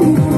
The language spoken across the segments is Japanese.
Vamos!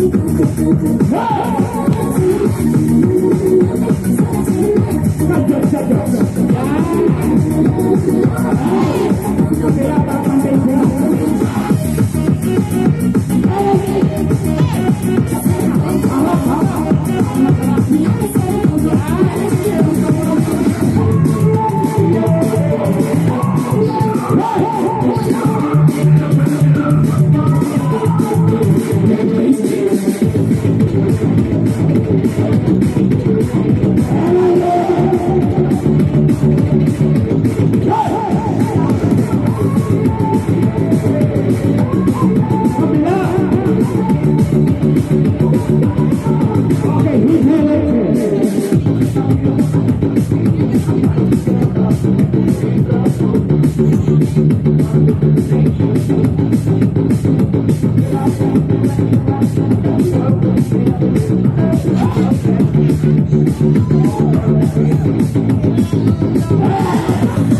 Ah!